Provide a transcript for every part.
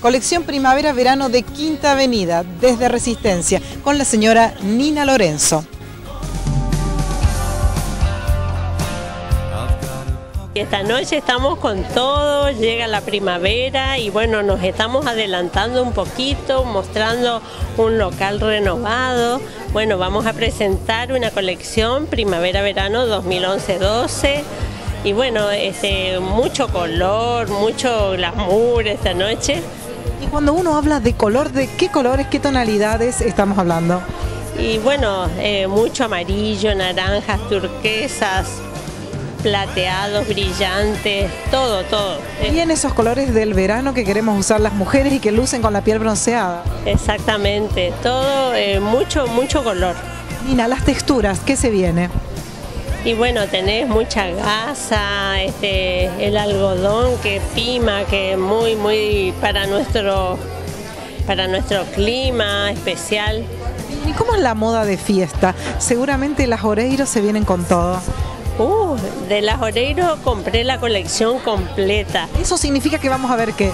Colección Primavera-Verano de Quinta Avenida, desde Resistencia, con la señora Nina Lorenzo. Esta noche estamos con todo, llega la primavera y bueno, nos estamos adelantando un poquito, mostrando un local renovado. Bueno, vamos a presentar una colección Primavera-Verano 2011-12 y bueno, este, mucho color, mucho glamour esta noche. Y cuando uno habla de color, ¿de qué colores, qué tonalidades estamos hablando? Y bueno, eh, mucho amarillo, naranjas, turquesas, plateados, brillantes, todo, todo. Y en esos colores del verano que queremos usar las mujeres y que lucen con la piel bronceada. Exactamente, todo, eh, mucho, mucho color. Nina, las texturas, ¿qué se viene? Y bueno, tenés mucha gasa, este, el algodón que pima, que es muy, muy para nuestro, para nuestro clima especial. ¿Y cómo es la moda de fiesta? Seguramente las Oreiros se vienen con todo. Uh, de las Oreiro compré la colección completa. Eso significa que vamos a ver qué.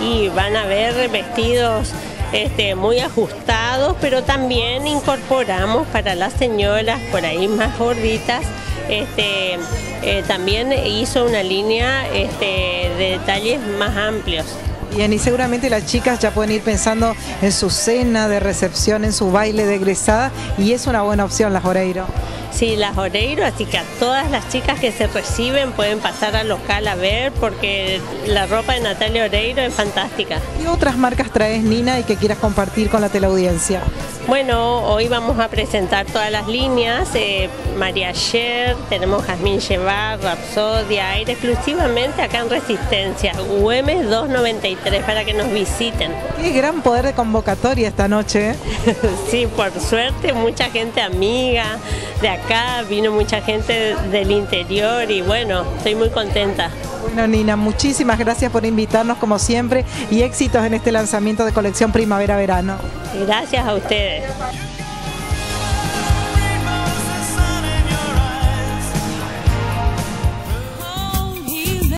Y van a ver vestidos este, muy ajustados, pero también incorporamos para las señoras por ahí más gorditas. Este, eh, también hizo una línea este, de detalles más amplios. Bien, y seguramente las chicas ya pueden ir pensando en su cena de recepción, en su baile de egresada, y es una buena opción las Oreiro. Sí, las Oreiro, así que a todas las chicas que se reciben pueden pasar al local a ver porque la ropa de Natalia Oreiro es fantástica. ¿Qué otras marcas traes, Nina, y que quieras compartir con la teleaudiencia? Bueno, hoy vamos a presentar todas las líneas, eh, María Sher, tenemos Jazmín Chevar, Rapsodia, aire exclusivamente acá en Resistencia, UM 293 para que nos visiten. Qué gran poder de convocatoria esta noche. ¿eh? sí, por suerte, mucha gente amiga de acá, vino mucha gente del interior y bueno, estoy muy contenta. Bueno, Nina, muchísimas gracias por invitarnos como siempre y éxitos en este lanzamiento de colección Primavera-Verano. Gracias a ustedes.